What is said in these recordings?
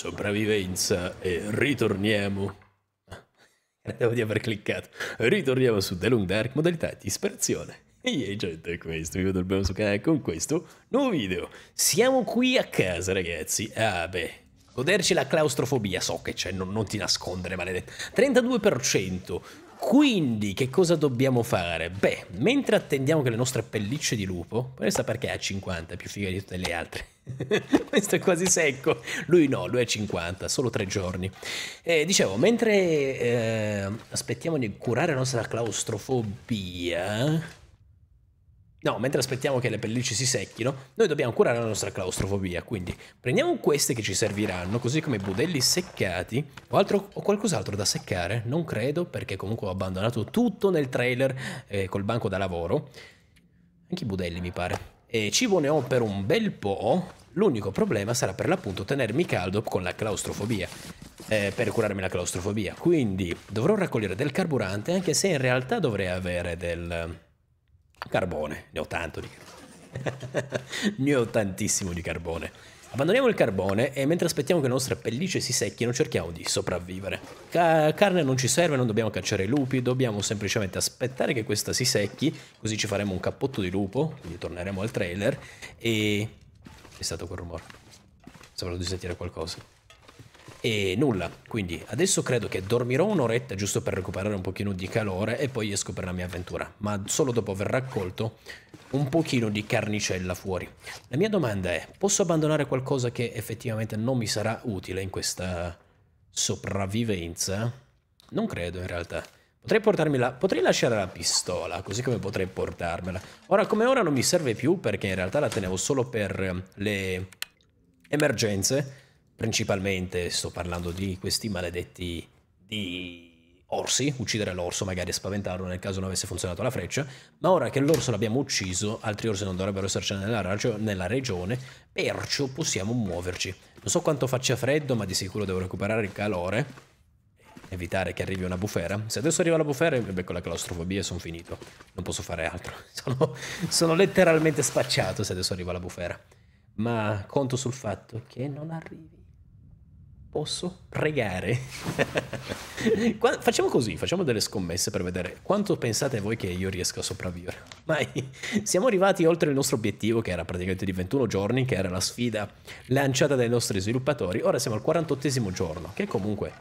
sopravvivenza e ritorniamo. Credevo di aver cliccato. Ritorniamo su The Long Dark, modalità di ispirazione. Ehi gente, questo vi vedo il sul canale con questo nuovo video. Siamo qui a casa ragazzi. Ah beh, goderci la claustrofobia, so che c'è, non, non ti nascondere maledetto. 32%, quindi che cosa dobbiamo fare? Beh, mentre attendiamo che le nostre pellicce di lupo, questa perché è a 50, è più figa di tutte le altre. Questo è quasi secco. Lui no, lui è a 50, solo tre giorni. Eh, dicevo, mentre eh, aspettiamo di curare la nostra claustrofobia, No, mentre aspettiamo che le pellicce si secchino, noi dobbiamo curare la nostra claustrofobia, quindi prendiamo queste che ci serviranno, così come budelli seccati, o, altro, o qualcos'altro da seccare, non credo, perché comunque ho abbandonato tutto nel trailer eh, col banco da lavoro, anche i budelli mi pare, e cibo ne ho per un bel po', l'unico problema sarà per l'appunto tenermi caldo con la claustrofobia, eh, per curarmi la claustrofobia, quindi dovrò raccogliere del carburante, anche se in realtà dovrei avere del Carbone, ne ho tanto di carbone. ne ho tantissimo di carbone. Abbandoniamo il carbone e mentre aspettiamo che le nostre pellicce si secchino cerchiamo di sopravvivere. Ca carne non ci serve, non dobbiamo cacciare i lupi, dobbiamo semplicemente aspettare che questa si secchi, così ci faremo un cappotto di lupo, quindi torneremo al trailer e... È stato quel rumore. Sapevo di sentire qualcosa e nulla. Quindi adesso credo che dormirò un'oretta giusto per recuperare un pochino di calore e poi esco per la mia avventura, ma solo dopo aver raccolto un pochino di carnicella fuori. La mia domanda è, posso abbandonare qualcosa che effettivamente non mi sarà utile in questa sopravvivenza? Non credo in realtà. Potrei portarmi la... potrei lasciare la pistola, così come potrei portarmela. Ora come ora non mi serve più perché in realtà la tenevo solo per le emergenze principalmente sto parlando di questi maledetti di orsi, uccidere l'orso, magari spaventarlo nel caso non avesse funzionato la freccia, ma ora che l'orso l'abbiamo ucciso, altri orsi non dovrebbero esserci nella, nella regione, perciò possiamo muoverci. Non so quanto faccia freddo, ma di sicuro devo recuperare il calore, evitare che arrivi una bufera. Se adesso arriva la bufera, mi becco la claustrofobia sono finito. Non posso fare altro. Sono, sono letteralmente spacciato se adesso arriva la bufera. Ma conto sul fatto che non arrivi posso pregare? facciamo così, facciamo delle scommesse per vedere quanto pensate voi che io riesca a sopravvivere. Mai. Siamo arrivati oltre il nostro obiettivo, che era praticamente di 21 giorni, che era la sfida lanciata dai nostri sviluppatori. Ora siamo al 48 giorno, che comunque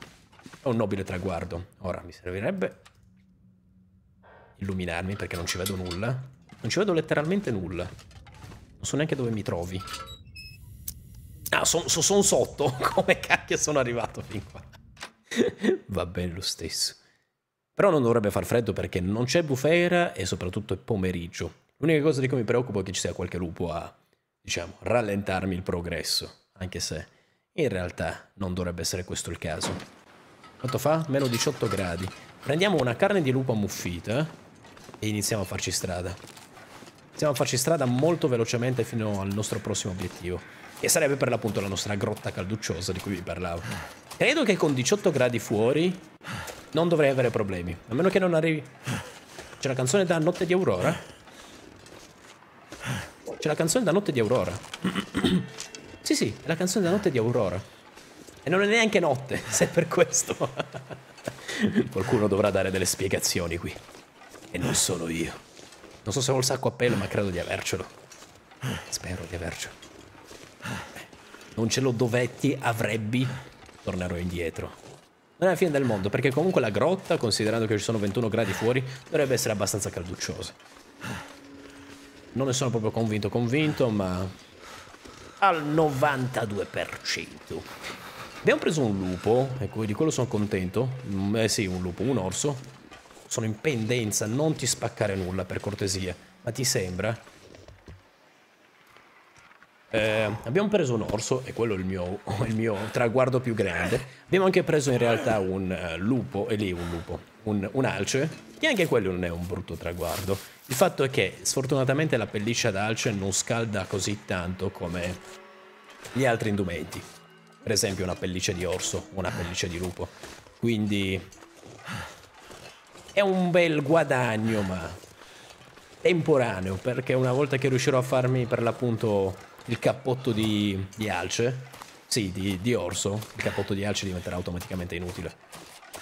è un nobile traguardo. Ora mi servirebbe illuminarmi perché non ci vedo nulla. Non ci vedo letteralmente nulla. Non so neanche dove mi trovi. Ah, sono son sotto. Come cacchio sono arrivato fin qua? Va bene lo stesso. Però non dovrebbe far freddo perché non c'è bufera e soprattutto è pomeriggio. L'unica cosa di cui mi preoccupo è che ci sia qualche lupo a, diciamo, rallentarmi il progresso. Anche se in realtà non dovrebbe essere questo il caso. Quanto fa? Meno 18 gradi. Prendiamo una carne di lupo ammuffita e iniziamo a farci strada. Iniziamo a farci strada molto velocemente fino al nostro prossimo obiettivo. E sarebbe per l'appunto la nostra grotta calducciosa di cui vi parlavo. Credo che con 18 gradi fuori non dovrei avere problemi. A meno che non arrivi... C'è la canzone da Notte di Aurora? C'è la canzone da Notte di Aurora. sì, sì, è la canzone da Notte di Aurora. E non è neanche notte, se è per questo. Qualcuno dovrà dare delle spiegazioni qui. E non sono io. Non so se ho il sacco a pelo, ma credo di avercelo. Spero di avercelo non ce lo dovetti, avrebbe, tornerò indietro. Non è la fine del mondo, perché comunque la grotta, considerando che ci sono 21 gradi fuori, dovrebbe essere abbastanza calducciosa. Non ne sono proprio convinto convinto, ma al 92%. Abbiamo preso un lupo, ecco, di quello sono contento. Mm, eh sì, un lupo, un orso. Sono in pendenza, non ti spaccare nulla, per cortesia. Ma ti sembra? Eh, abbiamo preso un orso, e quello è il mio, il mio, traguardo più grande. Abbiamo anche preso in realtà un uh, lupo, e lì un lupo, un, un, alce, che anche quello non è un brutto traguardo. Il fatto è che sfortunatamente la pelliccia d'alce non scalda così tanto come gli altri indumenti. Per esempio una pelliccia di orso una pelliccia di lupo. Quindi è un bel guadagno, ma temporaneo, perché una volta che riuscirò a farmi per l'appunto il cappotto di, di alce, Sì, di, di orso. Il cappotto di alce diventerà automaticamente inutile.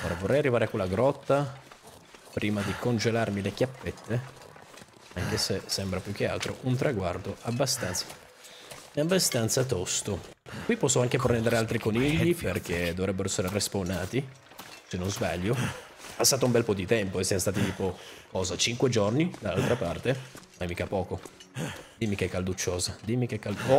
Ora vorrei arrivare a quella grotta prima di congelarmi le chiappette. Anche se sembra più che altro un traguardo abbastanza, abbastanza tosto. Qui posso anche prendere altri conigli perché dovrebbero essere respawnati, se non sbaglio. È passato un bel po' di tempo e siamo stati tipo, cosa, 5 giorni dall'altra parte? Ma è mica poco. Dimmi che è calducciosa, dimmi che è calducciosa.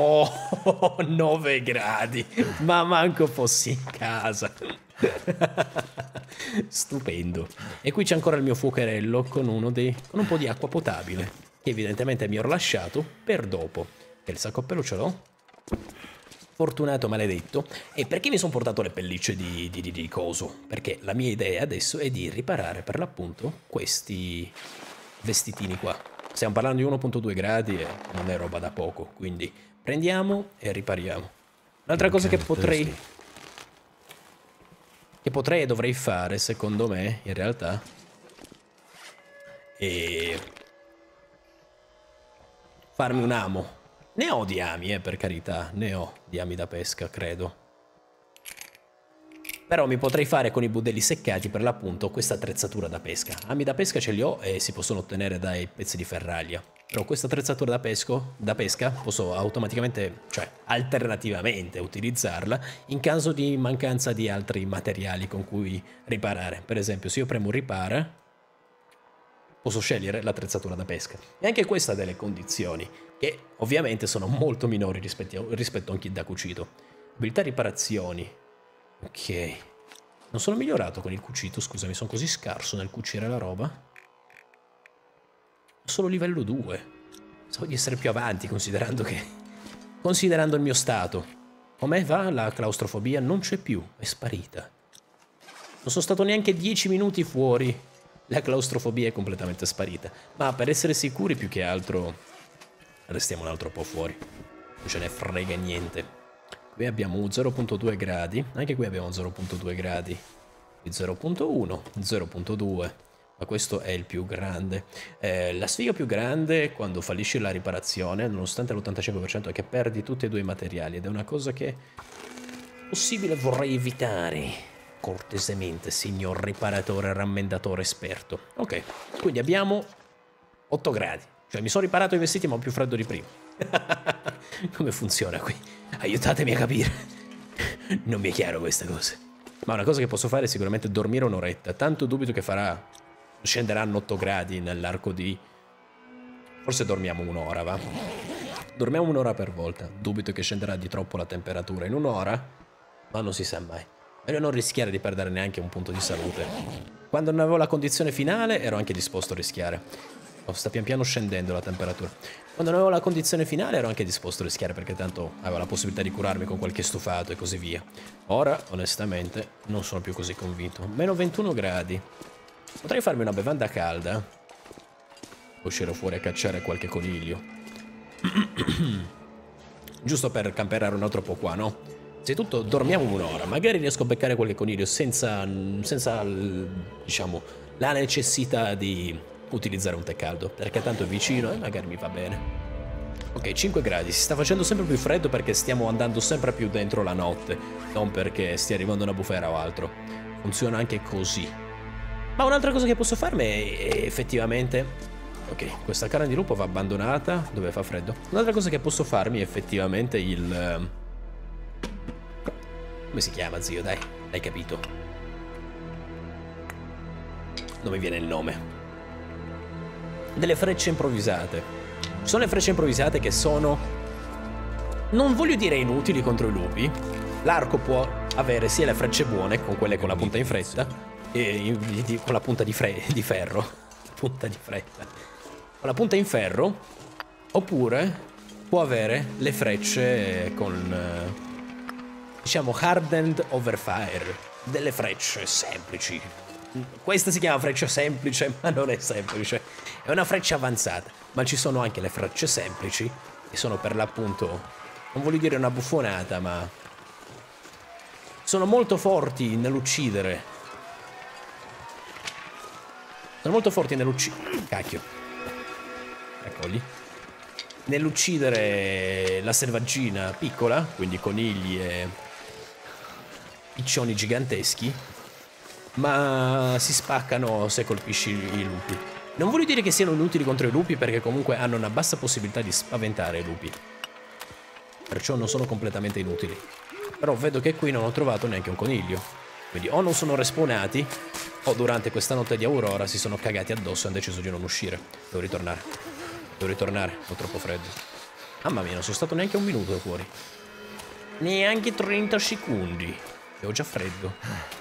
Oh, 9 gradi, ma manco fossi in casa. Stupendo. E qui c'è ancora il mio fuocherello con, dei, con un po' di acqua potabile, che evidentemente mi ero lasciato per dopo. E il sacco a pelo ce l'ho? Fortunato maledetto. E perché mi sono portato le pellicce di, di, di, di coso? Perché la mia idea adesso è di riparare per l'appunto questi vestitini qua. Stiamo parlando di 1.2 gradi e non è roba da poco, quindi prendiamo e ripariamo. Un'altra cosa che potrei... Che potrei e dovrei fare, secondo me, in realtà, è farmi un amo. Ne ho di ami, eh, per carità, ne ho di ami da pesca, credo. Però mi potrei fare con i budelli seccati per l'appunto questa attrezzatura da pesca. Ami da pesca ce li ho e si possono ottenere dai pezzi di ferraglia. Però questa attrezzatura da, pesco, da pesca posso automaticamente, cioè alternativamente utilizzarla in caso di mancanza di altri materiali con cui riparare. Per esempio se io premo ripara posso scegliere l'attrezzatura da pesca. E anche questa ha delle condizioni che ovviamente sono molto minori rispetto, rispetto a un kit da cucito. Abilità riparazioni, Ok. Non sono migliorato con il cucito, scusami, sono così scarso nel cucire la roba. Solo livello 2. Pensavo di essere più avanti, considerando che... Considerando il mio stato. Come va la claustrofobia? Non c'è più, è sparita. Non sono stato neanche 10 minuti fuori. La claustrofobia è completamente sparita. Ma per essere sicuri più che altro... Restiamo un altro po' fuori. Non ce ne frega niente. Qui abbiamo 0.2 gradi, anche qui abbiamo 0.2 gradi, qui 0.1, 0.2, ma questo è il più grande. Eh, la sfiga più grande quando fallisci la riparazione, nonostante l'85%, è che perdi tutti e due i materiali ed è una cosa che possibile vorrei evitare cortesemente, signor riparatore, rammendatore esperto. Ok, quindi abbiamo 8 gradi, cioè mi sono riparato i vestiti ma ho più freddo di prima. Come funziona qui? Aiutatemi a capire. Non mi è chiaro questa cosa. Ma una cosa che posso fare è sicuramente dormire un'oretta. Tanto dubito che farà... Scenderanno 8 gradi nell'arco di... Forse dormiamo un'ora, va? Dormiamo un'ora per volta. Dubito che scenderà di troppo la temperatura in un'ora. Ma non si sa mai. Meglio non rischiare di perdere neanche un punto di salute. Quando non avevo la condizione finale ero anche disposto a rischiare. Oh, sta pian piano scendendo la temperatura. Quando non avevo la condizione finale ero anche disposto a rischiare perché tanto avevo la possibilità di curarmi con qualche stufato e così via. Ora, onestamente, non sono più così convinto. Meno 21 gradi. Potrei farmi una bevanda calda. Uscire fuori a cacciare qualche coniglio. Giusto per camperare un altro po' qua, no? Innanzitutto dormiamo un'ora, magari riesco a beccare qualche coniglio senza, senza diciamo, la necessità di utilizzare un tè caldo, perché tanto è vicino e magari mi va bene. Ok, 5 gradi, si sta facendo sempre più freddo perché stiamo andando sempre più dentro la notte, non perché stia arrivando una bufera o altro. Funziona anche così. Ma un'altra cosa che posso farmi è effettivamente... Ok, questa carne di lupo va abbandonata dove fa freddo. Un'altra cosa che posso farmi è effettivamente il... Ehm, come si chiama, zio? Dai, hai capito. Non mi viene il nome delle frecce improvvisate. Sono le frecce improvvisate che sono... Non voglio dire inutili contro i lupi. L'arco può avere sia le frecce buone, con quelle con la punta in fretta, e con la punta di, di ferro. Punta di fretta. Con la punta in ferro, oppure può avere le frecce con... Diciamo hardened over fire. Delle frecce semplici, questa si chiama freccia semplice, ma non è semplice. È una freccia avanzata. Ma ci sono anche le frecce semplici, che sono per l'appunto... Non voglio dire una buffonata, ma... Sono molto forti nell'uccidere. Sono molto forti nell'uccidere... Cacchio. Raccogli. nell'uccidere la selvaggina piccola, quindi conigli e piccioni giganteschi, ma si spaccano se colpisci i lupi. Non voglio dire che siano inutili contro i lupi perché comunque hanno una bassa possibilità di spaventare i lupi. Perciò non sono completamente inutili. Però vedo che qui non ho trovato neanche un coniglio. Quindi o non sono respawnati o durante questa notte di Aurora si sono cagati addosso e hanno deciso di non uscire. Devo ritornare. Devo ritornare, ho troppo freddo. Mamma mia, non sono stato neanche un minuto fuori. Neanche 30 secondi. E ho già freddo.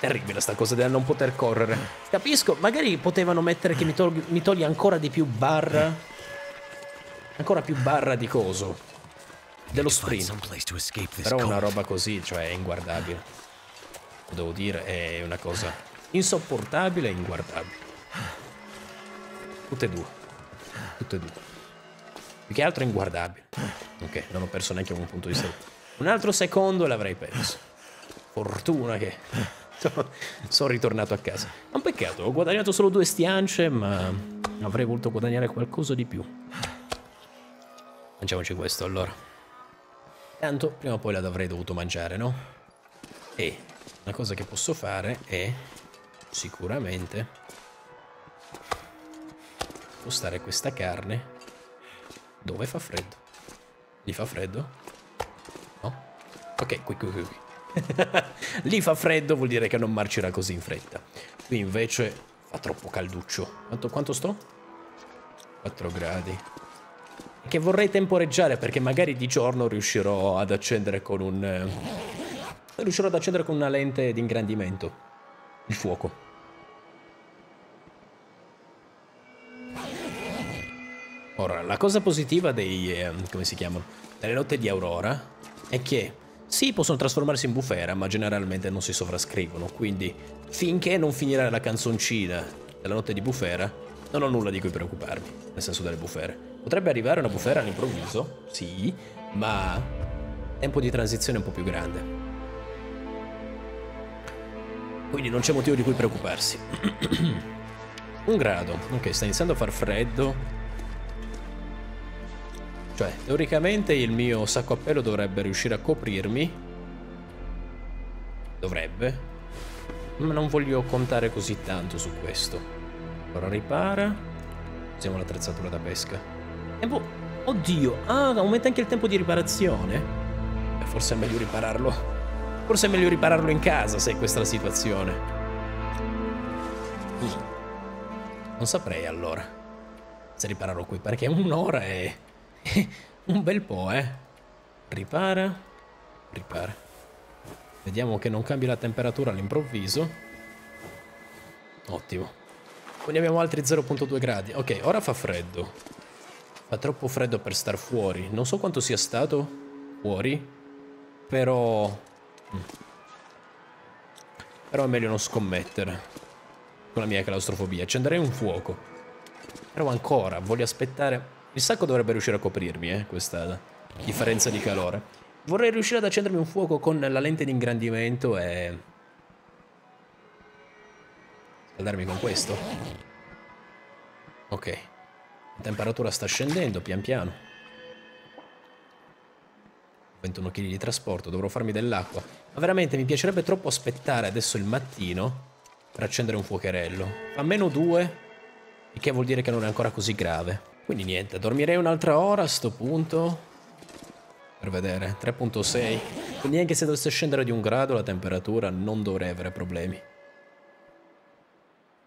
Terribile sta cosa del non poter correre. Capisco, magari potevano mettere che mi, tol mi toglie ancora di più barra. Ancora più barra di coso. Dello sprint. Però una roba così, cioè, è inguardabile. Devo dire, è una cosa insopportabile e inguardabile. Tutte e due. Tutte e due. Più che altro inguardabile. Ok, non ho perso neanche un punto di vista. Un altro secondo e l'avrei perso. Fortuna che sono ritornato a casa. Un peccato, ho guadagnato solo due stiance, ma avrei voluto guadagnare qualcosa di più. Mangiamoci questo allora. Tanto prima o poi la avrei dovuto mangiare, no? E una cosa che posso fare è sicuramente spostare questa carne dove fa freddo. Gli fa freddo? No? Ok, qui, qui, qui. Lì fa freddo, vuol dire che non marcerà così in fretta. Qui invece fa troppo calduccio. Quanto, quanto sto? 4 gradi. Che vorrei temporeggiare perché magari di giorno riuscirò ad accendere con un... Eh, riuscirò ad accendere con una lente di ingrandimento. Il fuoco. Ora, la cosa positiva dei... Eh, come si chiamano? Delle notte di Aurora è che sì, possono trasformarsi in bufera, ma generalmente non si sovrascrivono, quindi finché non finirà la canzoncina della notte di bufera, non ho nulla di cui preoccuparmi, nel senso delle bufere. Potrebbe arrivare una bufera all'improvviso, sì, ma tempo di transizione un po' più grande. Quindi non c'è motivo di cui preoccuparsi. un grado, ok, sta iniziando a far freddo, cioè, teoricamente il mio sacco a pelo dovrebbe riuscire a coprirmi. Dovrebbe. Ma non voglio contare così tanto su questo. Ora ripara. Usiamo l'attrezzatura da pesca. E boh. Oddio. Ah, aumenta anche il tempo di riparazione. Beh, forse è meglio ripararlo. Forse è meglio ripararlo in casa se è questa la situazione. Non saprei allora. Se ripararlo qui, perché un'ora è... un bel po', eh. Ripara. Ripara. Vediamo che non cambia la temperatura all'improvviso. Ottimo. Quindi abbiamo altri 0.2 gradi. Ok, ora fa freddo. Fa troppo freddo per star fuori. Non so quanto sia stato fuori. Però... Mm. Però è meglio non scommettere. Con la mia claustrofobia. Accenderei un fuoco. Però ancora, voglio aspettare... Il sacco dovrebbe riuscire a coprirmi, eh, questa differenza di calore. Vorrei riuscire ad accendermi un fuoco con la lente di ingrandimento e... Scaldarmi con questo. Ok. La temperatura sta scendendo pian piano. 21 kg di trasporto, dovrò farmi dell'acqua. Ma veramente mi piacerebbe troppo aspettare adesso il mattino per accendere un fuocherello. Fa meno 2, il che vuol dire che non è ancora così grave. Quindi niente, dormirei un'altra ora a sto punto. Per vedere, 3.6. Quindi anche se dovesse scendere di un grado la temperatura non dovrei avere problemi.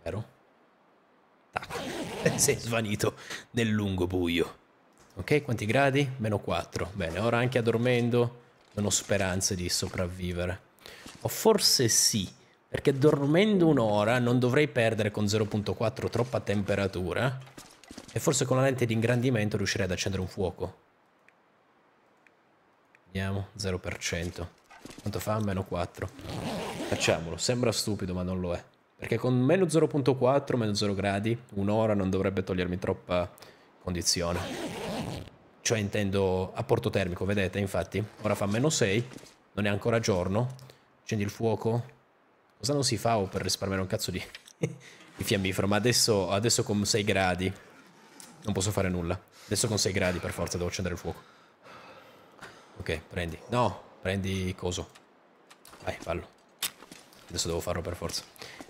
Vero? Tac. Sei svanito nel lungo buio. Ok, quanti gradi? Meno 4. Bene, ora anche addormendo non ho speranze di sopravvivere. O forse sì, perché dormendo un'ora non dovrei perdere con 0.4 troppa temperatura e forse con la lente di ingrandimento riuscirei ad accendere un fuoco. Vediamo, 0%. Quanto fa? Meno 4. Facciamolo, sembra stupido ma non lo è. Perché con meno 0.4, meno 0 gradi, un'ora non dovrebbe togliermi troppa condizione. Cioè intendo apporto termico, vedete infatti? Ora fa meno 6, non è ancora giorno. Accendi il fuoco. Cosa non si fa o per risparmiare un cazzo di, di fiammifero? Ma adesso, adesso con 6 gradi non posso fare nulla. Adesso con 6 gradi per forza devo accendere il fuoco. Ok, prendi. No, prendi coso. Vai, fallo. Adesso devo farlo per forza.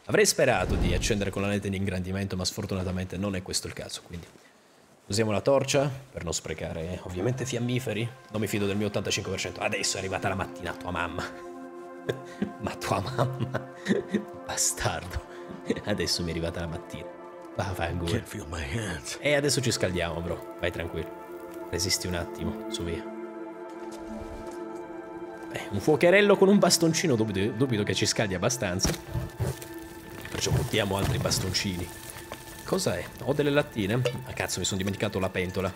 Avrei sperato di accendere con la lente di ingrandimento, ma sfortunatamente non è questo il caso, quindi... Usiamo la torcia per non sprecare ovviamente fiammiferi. Non mi fido del mio 85%. Adesso è arrivata la mattina tua mamma. ma tua mamma... Bastardo. Adesso mi è arrivata la mattina. Va, vai, E adesso ci scaldiamo, bro. Vai tranquillo. Resisti un attimo, su via. Beh, un fuocherello con un bastoncino dubito, dubito che ci scaldi abbastanza. Perciò buttiamo altri bastoncini. Cosa è? Ho delle lattine? Ah cazzo, mi sono dimenticato la pentola.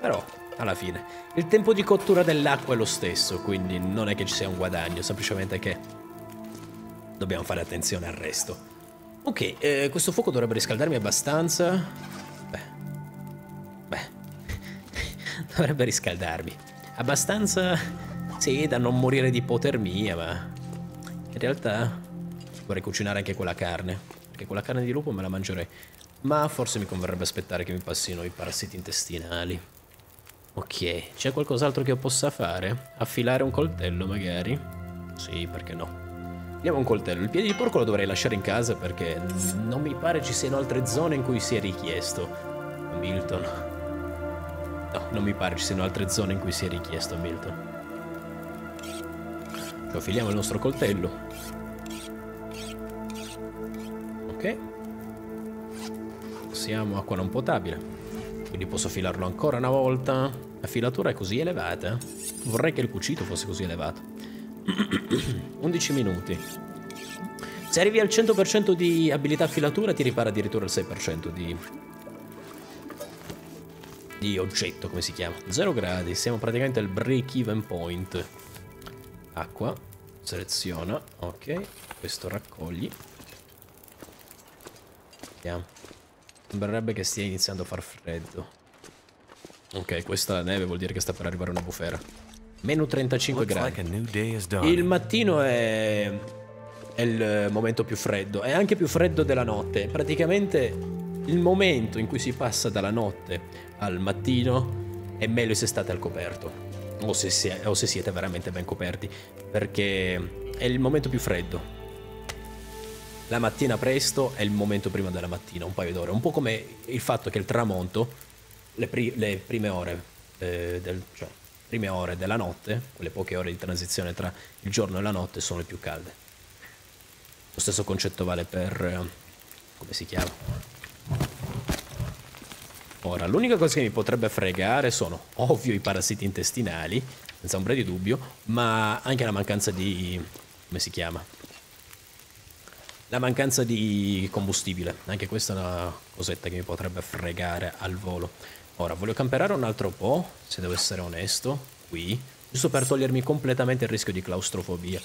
Però, alla fine, il tempo di cottura dell'acqua è lo stesso, quindi non è che ci sia un guadagno, semplicemente che dobbiamo fare attenzione al resto. Ok, eh, questo fuoco dovrebbe riscaldarmi abbastanza. Beh. Beh. dovrebbe riscaldarmi. Abbastanza... Sì, da non morire di ipotermia, ma... In realtà vorrei cucinare anche quella carne. Perché quella carne di lupo me la mangerei. Ma forse mi converrebbe aspettare che mi passino i parassiti intestinali. Ok, c'è qualcos'altro che io possa fare? Affilare un coltello magari? Sì, perché no? Andiamo un coltello. Il piede di porco lo dovrei lasciare in casa perché non mi pare ci siano altre zone in cui sia richiesto. Milton. No, non mi pare ci siano altre zone in cui sia richiesto Milton. Ci affiliamo il nostro coltello. Ok siamo acqua non potabile. Quindi posso filarlo ancora una volta. La filatura è così elevata. Vorrei che il cucito fosse così elevato. 11 minuti. Se arrivi al 100% di abilità filatura ti ripara addirittura il 6% di... Di oggetto, come si chiama. 0 gradi, siamo praticamente al break even point. Acqua, seleziona, ok. Questo raccogli. Andiamo. Sembrerebbe che stia iniziando a far freddo. Ok, questa neve vuol dire che sta per arrivare una bufera. Meno 35 gradi. Il mattino è... è il momento più freddo. È anche più freddo della notte. Praticamente il momento in cui si passa dalla notte al mattino è meglio se state al coperto. O se, siete, o se siete veramente ben coperti. Perché è il momento più freddo la mattina presto è il momento prima della mattina, un paio d'ore. Un po' come il fatto che il tramonto, le, pri le prime ore eh, del, cioè, prime ore della notte, quelle poche ore di transizione tra il giorno e la notte, sono le più calde. Lo stesso concetto vale per... Eh, come si chiama? Ora, l'unica cosa che mi potrebbe fregare sono, ovvio, i parassiti intestinali, senza ombra di dubbio, ma anche la mancanza di... come si chiama? La mancanza di combustibile, anche questa è una cosetta che mi potrebbe fregare al volo. Ora, voglio camperare un altro po', se devo essere onesto, qui, giusto per togliermi completamente il rischio di claustrofobia.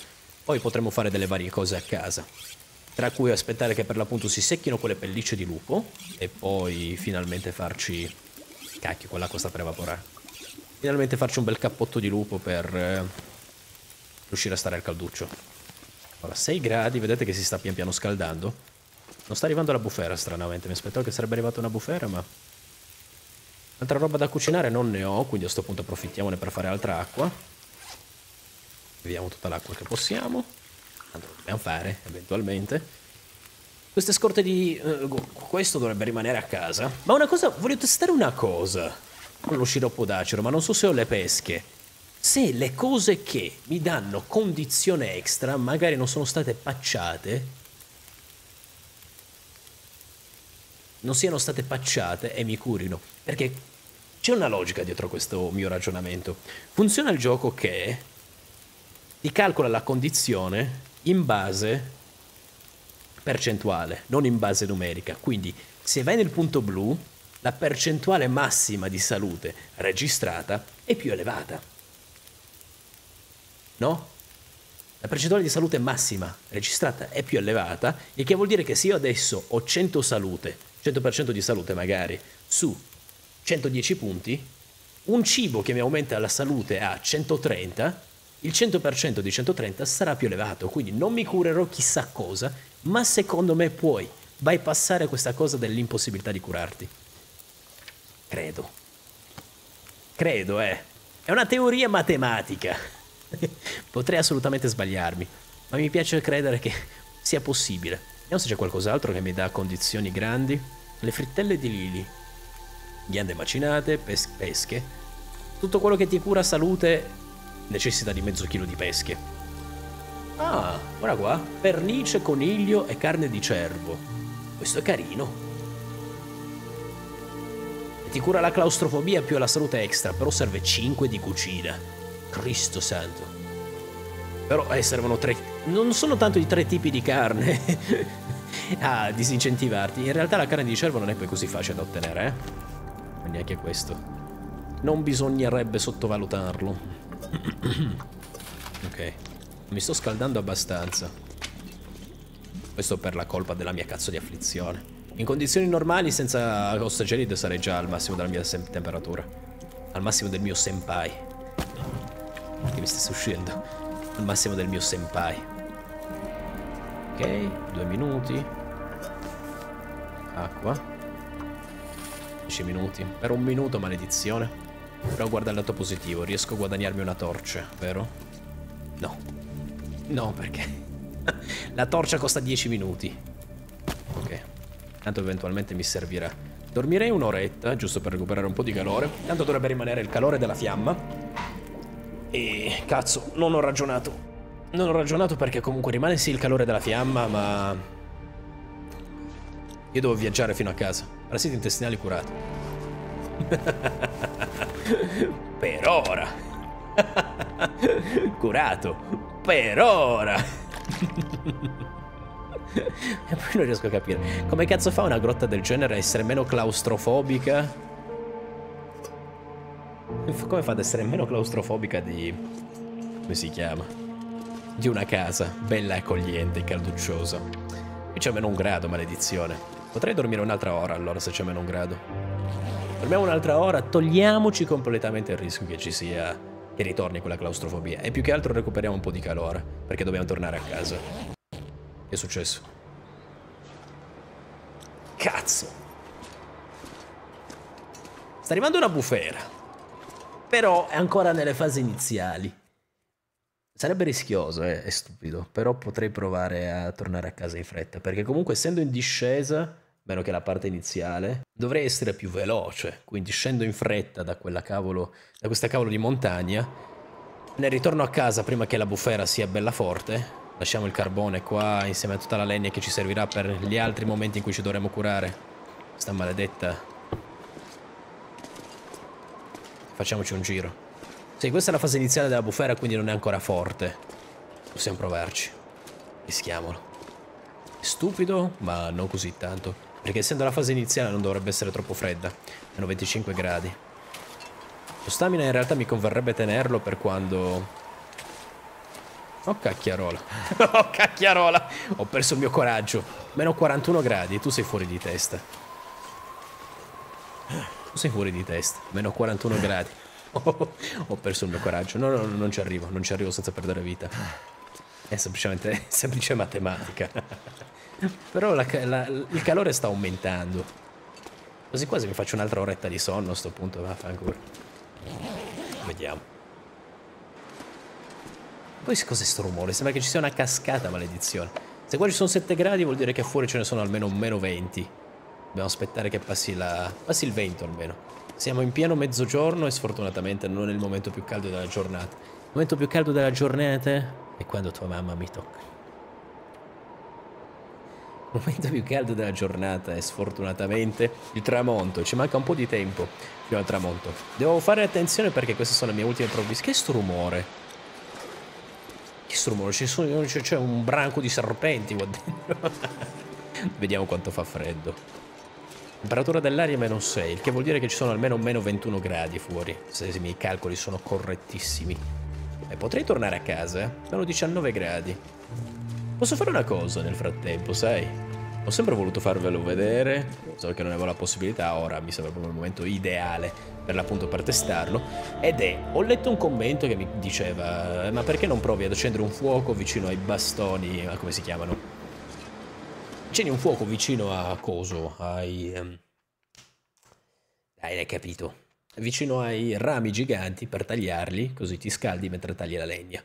Poi potremo fare delle varie cose a casa, tra cui aspettare che per l'appunto si secchino quelle pellicce di lupo e poi finalmente farci... Cacchio, quell'acqua sta per evaporare. Finalmente farci un bel cappotto di lupo per eh, riuscire a stare al calduccio. Ora, 6 gradi, vedete che si sta pian piano scaldando. Non sta arrivando la bufera, stranamente. Mi aspettavo che sarebbe arrivata una bufera, ma... Altra roba da cucinare non ne ho, quindi a questo punto approfittiamone per fare altra acqua. Beviamo tutta l'acqua che possiamo. Tanto lo dobbiamo fare, eventualmente. Queste scorte di... Uh, questo dovrebbe rimanere a casa. Ma una cosa... Voglio testare una cosa. Con lo sciroppo d'acero, ma non so se ho le pesche se le cose che mi danno condizione extra magari non sono state pacciate, non siano state pacciate e mi curino. Perché c'è una logica dietro questo mio ragionamento. Funziona il gioco che ti calcola la condizione in base percentuale, non in base numerica. Quindi se vai nel punto blu, la percentuale massima di salute registrata è più elevata no? La percentuale di salute massima registrata è più elevata, il che vuol dire che se io adesso ho 100 salute, 100% di salute magari, su 110 punti, un cibo che mi aumenta la salute a 130, il 100% di 130 sarà più elevato, quindi non mi curerò chissà cosa, ma secondo me puoi bypassare questa cosa dell'impossibilità di curarti. Credo. Credo, eh. È una teoria matematica. Potrei assolutamente sbagliarmi, ma mi piace credere che sia possibile. Vediamo se c'è qualcos'altro che mi dà condizioni grandi. Le frittelle di Lili. Ghiande macinate, pes pesche. Tutto quello che ti cura salute necessita di mezzo chilo di pesche. Ah, guarda qua. Pernice, coniglio e carne di cervo. Questo è carino. Ti cura la claustrofobia più la salute extra, però serve 5 di cucina. Cristo santo. Però eh, servono tre... Non sono tanto i tre tipi di carne a disincentivarti. In realtà la carne di cervo non è poi così facile da ottenere, eh? Neanche questo. Non bisognerebbe sottovalutarlo. ok. Mi sto scaldando abbastanza. Questo per la colpa della mia cazzo di afflizione. In condizioni normali senza ostagelide sarei già al massimo della mia temperatura. Al massimo del mio senpai. Che mi stai uscendo? Al massimo del mio senpai. Ok, due minuti. Acqua. 10 minuti. Per un minuto, maledizione. Però guarda il lato positivo, riesco a guadagnarmi una torcia, vero? No. No, perché? La torcia costa 10 minuti. Ok. Tanto eventualmente mi servirà. Dormirei un'oretta, giusto per recuperare un po' di calore. Tanto dovrebbe rimanere il calore della fiamma. E cazzo, non ho ragionato. Non ho ragionato perché comunque rimane sì il calore della fiamma, ma... Io devo viaggiare fino a casa. Parassiti intestinali curati. per ora. Curato. Per ora. e poi non riesco a capire. Come cazzo fa una grotta del genere a essere meno claustrofobica? Come fa ad essere meno claustrofobica di... come si chiama? Di una casa bella e accogliente calducciosa. Qui c'è meno un grado, maledizione. Potrei dormire un'altra ora allora se c'è meno un grado. Dormiamo un'altra ora, togliamoci completamente il rischio che ci sia... che ritorni quella claustrofobia. E più che altro recuperiamo un po' di calore, perché dobbiamo tornare a casa. Che è successo? Cazzo! Sta arrivando una bufera. Però è ancora nelle fasi iniziali. Sarebbe rischioso, eh? è stupido, però potrei provare a tornare a casa in fretta, perché comunque essendo in discesa, meno che la parte iniziale, dovrei essere più veloce, quindi scendo in fretta da quella cavolo, da questa cavolo di montagna, ne ritorno a casa prima che la bufera sia bella forte, Lasciamo il carbone qua insieme a tutta la legna che ci servirà per gli altri momenti in cui ci dovremo curare. Questa maledetta. Facciamoci un giro. Sì, questa è la fase iniziale della bufera, quindi non è ancora forte. Possiamo provarci. Rischiamolo. Stupido, ma non così tanto. Perché essendo la fase iniziale non dovrebbe essere troppo fredda. Meno 25 gradi. Lo stamina in realtà mi converrebbe tenerlo per quando Oh cacchiarola. oh cacchiarola. Ho perso il mio coraggio. Meno 41 gradi, tu sei fuori di testa. Sei fuori di testa. Meno 41 gradi. ho perso il mio coraggio. No, no, no, non ci arrivo. Non ci arrivo senza perdere vita. È semplicemente semplice matematica. Però la, la, il calore sta aumentando. Quasi quasi mi faccio un'altra oretta di sonno a sto punto. Vaffanculo. Vediamo. Poi cos'è sto rumore? Sembra che ci sia una cascata, maledizione. Se qua ci sono 7 gradi vuol dire che fuori ce ne sono almeno meno 20. Dobbiamo aspettare che passi, la... passi il vento almeno. Siamo in pieno mezzogiorno e sfortunatamente non è il momento più caldo della giornata. Il momento più caldo della giornata è quando tua mamma mi tocca. Il momento più caldo della giornata è sfortunatamente il tramonto. Ci manca un po' di tempo fino al tramonto. Devo fare attenzione perché queste sono le mie ultime provviste. Che sto rumore? Che strumolo, c'è un branco di serpenti qua dentro. Vediamo quanto fa freddo. Temperatura dell'aria meno 6, il che vuol dire che ci sono almeno meno 21 gradi fuori, se i miei calcoli sono correttissimi. E potrei tornare a casa, eh? Meno 19 gradi. Posso fare una cosa nel frattempo, sai? Ho sempre voluto farvelo vedere, so che non avevo la possibilità, ora mi sembra proprio il momento ideale per l'appunto per testarlo, ed è, ho letto un commento che mi diceva, ma perché non provi ad accendere un fuoco vicino ai bastoni, a come si chiamano? Accendi un fuoco vicino a coso, ai... Um... Dai, hai capito. vicino ai rami giganti per tagliarli, così ti scaldi mentre tagli la legna.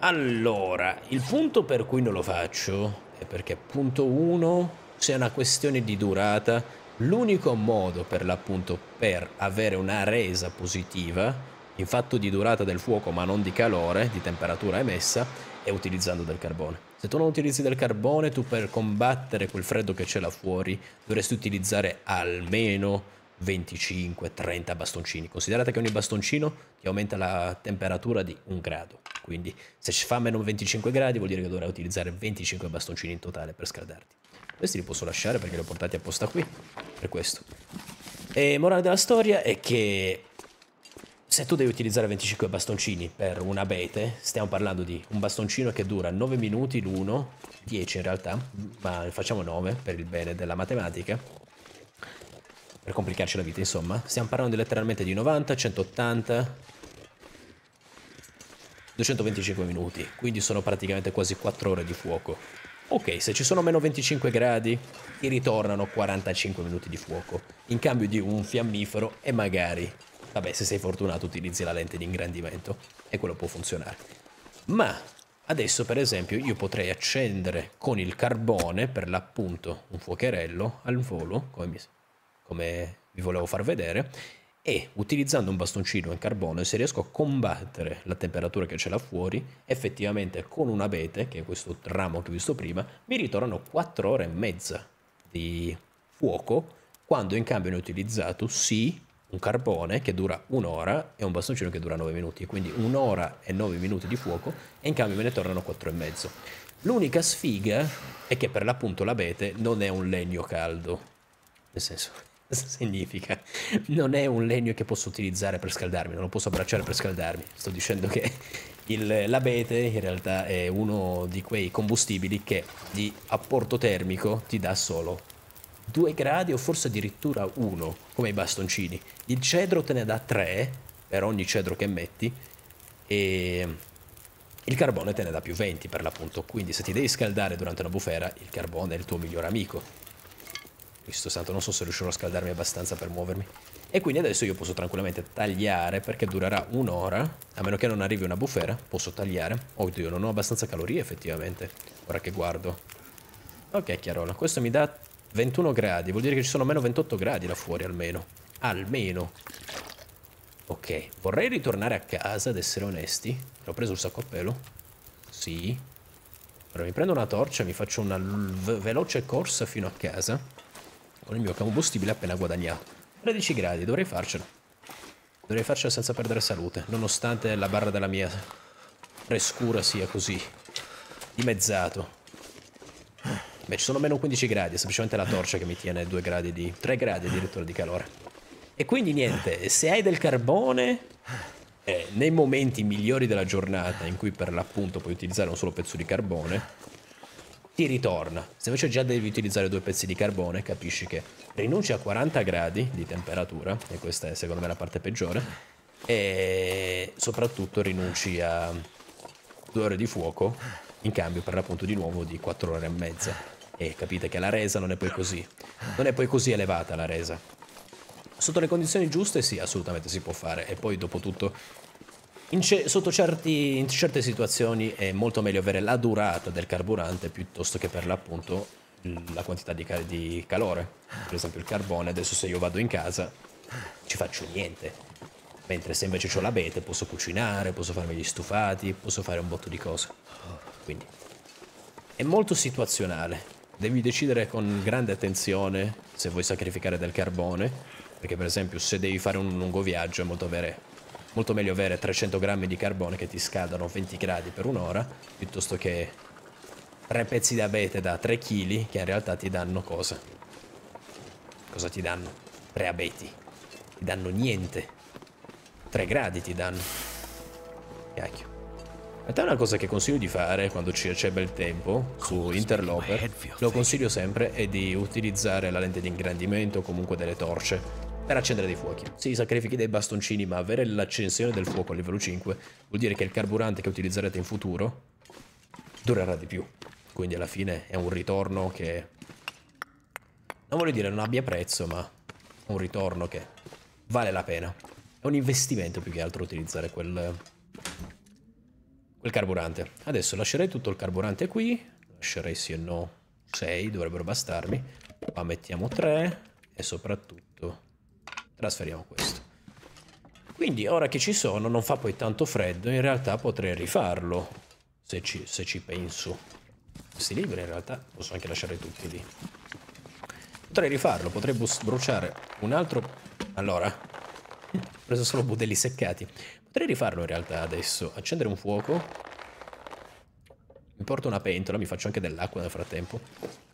Allora, il punto per cui non lo faccio è perché punto 1 sia una questione di durata, l'unico modo per l'appunto per avere una resa positiva, in fatto di durata del fuoco ma non di calore, di temperatura emessa, è utilizzando del carbone. Se tu non utilizzi del carbone, tu per combattere quel freddo che c'è là fuori dovresti utilizzare almeno 25-30 bastoncini. Considerate che ogni bastoncino ti aumenta la temperatura di un grado. Quindi se ci fa meno 25 gradi vuol dire che dovrai utilizzare 25 bastoncini in totale per scaldarti. Questi li posso lasciare perché li ho portati apposta qui, per questo. E morale della storia è che se tu devi utilizzare 25 bastoncini per un abete, stiamo parlando di un bastoncino che dura 9 minuti l'uno, 10 in realtà, ma facciamo 9 per il bene della matematica, per complicarci la vita insomma, stiamo parlando letteralmente di 90, 180, 225 minuti, quindi sono praticamente quasi 4 ore di fuoco. Ok, se ci sono meno 25 gradi, ti ritornano 45 minuti di fuoco, in cambio di un fiammifero e magari, vabbè se sei fortunato utilizzi la lente di ingrandimento e quello può funzionare. Ma adesso per esempio io potrei accendere con il carbone per l'appunto un fuocherello al volo, come mi come vi volevo far vedere, e utilizzando un bastoncino in carbone, se riesco a combattere la temperatura che c'è là fuori, effettivamente con un abete, che è questo ramo che ho visto prima, mi ritornano 4 ore e mezza di fuoco, quando in cambio ne ho utilizzato sì un carbone che dura un'ora e un bastoncino che dura 9 minuti, quindi un'ora e 9 minuti di fuoco e in cambio me ne tornano 4 e mezzo. L'unica sfiga è che per l'appunto l'abete non è un legno caldo, nel senso Cosa significa? Non è un legno che posso utilizzare per scaldarmi, non lo posso abbracciare per scaldarmi. Sto dicendo che il, l'abete in realtà è uno di quei combustibili che di apporto termico ti dà solo 2 gradi o forse addirittura 1, come i bastoncini. Il cedro te ne dà 3 per ogni cedro che metti e il carbone te ne dà più 20 per l'appunto. Quindi se ti devi scaldare durante una bufera, il carbone è il tuo migliore amico. Cristo santo, non so se riuscirò a scaldarmi abbastanza per muovermi. E quindi adesso io posso tranquillamente tagliare perché durerà un'ora, a meno che non arrivi una bufera, posso tagliare. Oddio, non ho abbastanza calorie effettivamente, ora che guardo. Ok, chiarola, questo mi dà 21 gradi, vuol dire che ci sono meno 28 gradi là fuori almeno. Almeno. Ok, vorrei ritornare a casa ad essere onesti. Ho preso il sacco a pelo. Sì. Ora mi prendo una torcia, mi faccio una veloce corsa fino a casa con il mio combustibile appena guadagnato. 13 gradi, dovrei farcela. Dovrei farcela senza perdere salute, nonostante la barra della mia frescura sia così dimezzato. Beh, ci sono meno 15 gradi, è semplicemente la torcia che mi tiene 2 gradi di... 3 gradi addirittura di calore. E quindi niente, se hai del carbone, eh, nei momenti migliori della giornata in cui per l'appunto puoi utilizzare un solo pezzo di carbone, ti ritorna. Se invece già devi utilizzare due pezzi di carbone, capisci che rinunci a 40 gradi di temperatura, e questa è secondo me la parte peggiore, e soprattutto rinunci a due ore di fuoco in cambio per l'appunto di nuovo di 4 ore e mezza. E capite che la resa non è poi così. Non è poi così elevata la resa. Sotto le condizioni giuste sì, assolutamente si può fare. E poi dopo tutto sotto certi, in certe situazioni è molto meglio avere la durata del carburante piuttosto che per l'appunto la quantità di, ca di calore. Per esempio il carbone, adesso se io vado in casa ci faccio niente. Mentre se invece ho l'abete posso cucinare, posso farmi gli stufati, posso fare un botto di cose. Quindi è molto situazionale. Devi decidere con grande attenzione se vuoi sacrificare del carbone, perché per esempio se devi fare un lungo viaggio è molto avere molto meglio avere 300 grammi di carbone che ti scaldano 20 gradi per un'ora piuttosto che tre pezzi di abete da 3 kg che in realtà ti danno cosa? Cosa ti danno? Tre abeti. Ti danno niente. 3 gradi ti danno. Cacchio. Realtà è una cosa che consiglio di fare quando c'è bel tempo su Interloper, lo consiglio sempre, è di utilizzare la lente di ingrandimento o comunque delle torce per accendere dei fuochi. Sì, sacrifichi dei bastoncini, ma avere l'accensione del fuoco a livello 5 vuol dire che il carburante che utilizzerete in futuro durerà di più. Quindi alla fine è un ritorno che... Non voglio dire non abbia prezzo, ma un ritorno che vale la pena. È un investimento più che altro utilizzare quel, quel carburante. Adesso lascerei tutto il carburante qui, lascerei sì e no 6, dovrebbero bastarmi. Qua mettiamo 3 e soprattutto trasferiamo questo. Quindi ora che ci sono non fa poi tanto freddo, in realtà potrei rifarlo, se ci, se ci penso. Questi libri in realtà posso anche lasciare tutti lì. Potrei rifarlo, potrei bruciare un altro... Allora, ho preso solo budelli seccati. Potrei rifarlo in realtà adesso, accendere un fuoco. Mi porto una pentola, mi faccio anche dell'acqua nel frattempo.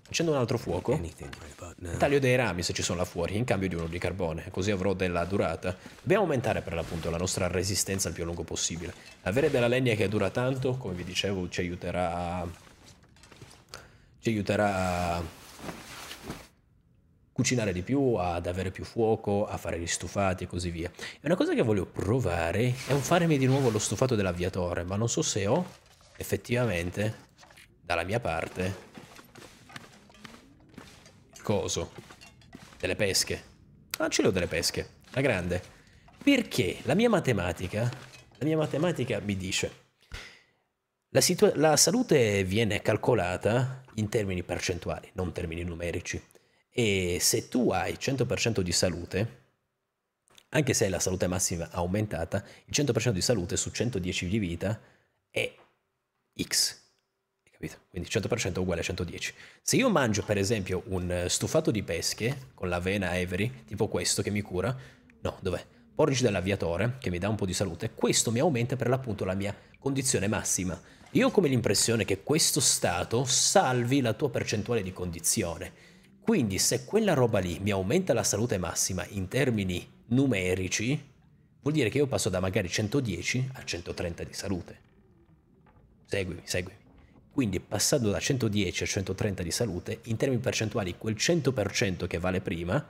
Accendo un altro fuoco. Taglio dei rami se ci sono là fuori, in cambio di uno di carbone, così avrò della durata. Dobbiamo aumentare per l'appunto la nostra resistenza il più lungo possibile. Avere della legna che dura tanto, come vi dicevo, ci aiuterà ci aiuterà cucinare di più, ad avere più fuoco, a fare gli stufati e così via. E una cosa che voglio provare è un farmi di nuovo lo stufato dell'avviatore, ma non so se ho effettivamente dalla mia parte coso delle pesche. Ah, ce l'ho delle pesche, la grande. Perché la mia matematica, la mia matematica mi dice la, la salute viene calcolata in termini percentuali, non in termini numerici. E se tu hai 100% di salute, anche se la salute massima aumentata, il 100% di salute su 110 di vita è X. Quindi 100% è uguale a 110. Se io mangio per esempio un stufato di pesche con l'avena Avery, tipo questo che mi cura, no, dov'è? Porridge dell'aviatore che mi dà un po' di salute, questo mi aumenta per l'appunto la mia condizione massima. Io ho come l'impressione che questo stato salvi la tua percentuale di condizione. Quindi se quella roba lì mi aumenta la salute massima in termini numerici, vuol dire che io passo da magari 110 a 130 di salute. Seguimi, seguimi. Quindi passando da 110 a 130 di salute, in termini percentuali quel 100% che vale prima,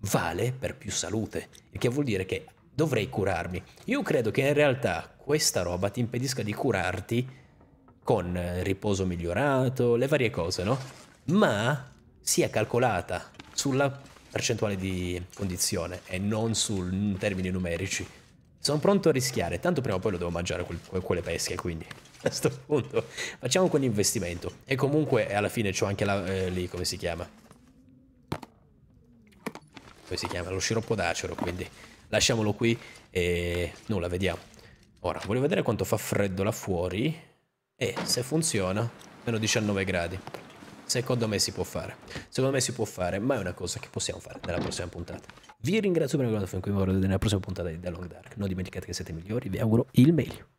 vale per più salute. Il che vuol dire che dovrei curarmi. Io credo che in realtà questa roba ti impedisca di curarti con riposo migliorato, le varie cose, no? Ma sia calcolata sulla percentuale di condizione e non su termini numerici. Sono pronto a rischiare, tanto prima o poi lo devo mangiare quel, quelle pesche, quindi a questo punto facciamo quell'investimento. E comunque alla fine c'ho anche la, eh, lì, come si chiama? Come si chiama? Lo sciroppo d'acero, quindi lasciamolo qui e nulla, vediamo. Ora, voglio vedere quanto fa freddo là fuori e se funziona, meno 19 gradi. Secondo me si può fare. Secondo me si può fare, ma è una cosa che possiamo fare nella prossima puntata. Vi ringrazio per aver guardato fin qui, vi nella prossima puntata di The Long Dark. Non dimenticate che siete migliori, vi auguro il meglio.